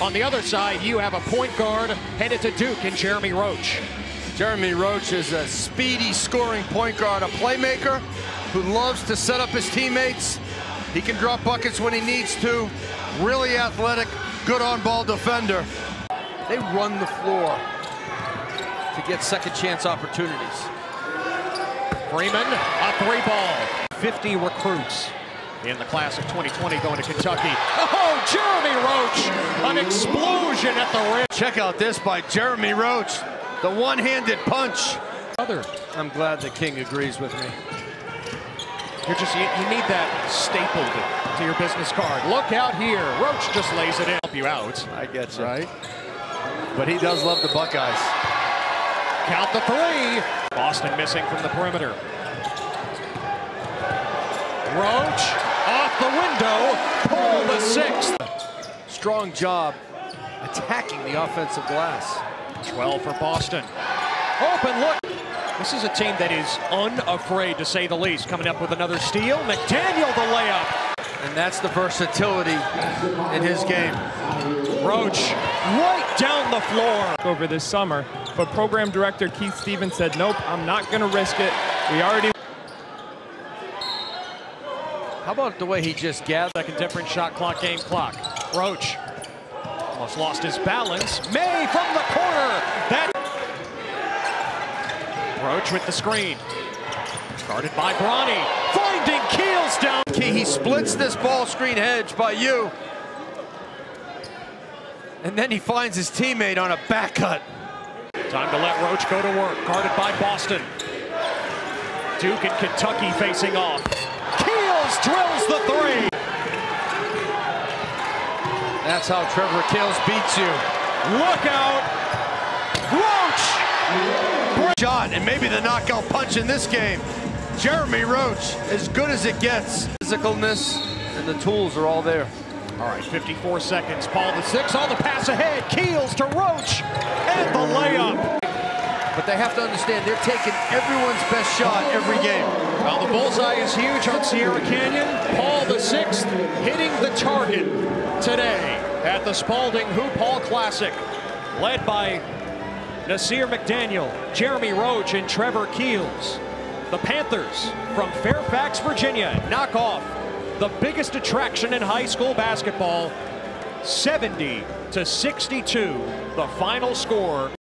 On the other side, you have a point guard headed to Duke and Jeremy Roach. Jeremy Roach is a speedy scoring point guard, a playmaker who loves to set up his teammates. He can drop buckets when he needs to. Really athletic, good on-ball defender. They run the floor to get second chance opportunities. Freeman, a three ball. 50 recruits in the class of 2020 going to Kentucky. Oh, Jeremy Roach, an explosion at the rim. Check out this by Jeremy Roach, the one-handed punch. Other, I'm glad the King agrees with me. you're just you, you need that stapled to your business card. Look out here, Roach just lays it in. Help you out. I get you. Right. But he does love the Buckeyes. Count the three. Boston missing from the perimeter. Roach off the window. Paul the sixth. Strong job attacking the offensive glass. 12 for Boston. Open look. This is a team that is unafraid to say the least. Coming up with another steal. McDaniel the layup. And that's the versatility in his game. Roach right down the floor. over this summer, but program director Keith Stevens said, nope, I'm not going to risk it. We already How about the way he just gathered? Second different shot clock, game clock. Roach almost lost his balance. May from the corner. That Roach with the screen. Guarded by Bronny. Finding Keels down. He splits this ball screen hedge by you. And then he finds his teammate on a back cut. Time to let Roach go to work. Guarded by Boston. Duke and Kentucky facing off. Keels drills the three. That's how Trevor Keels beats you. Look out. Roach. Shot and maybe the knockout punch in this game. Jeremy Roach, as good as it gets. Physicalness and the tools are all there. All right, 54 seconds. Paul the six on the pass ahead. Keels to Roach. And the layup. But they have to understand they're taking everyone's best shot every game. Well, the bullseye is huge on Sierra Canyon. Paul the sixth hitting the target today at the Spalding Hoop Hall Classic. Led by Nasir McDaniel, Jeremy Roach, and Trevor Keels. The Panthers from Fairfax, Virginia, knock off the biggest attraction in high school basketball, 70 to 62, the final score.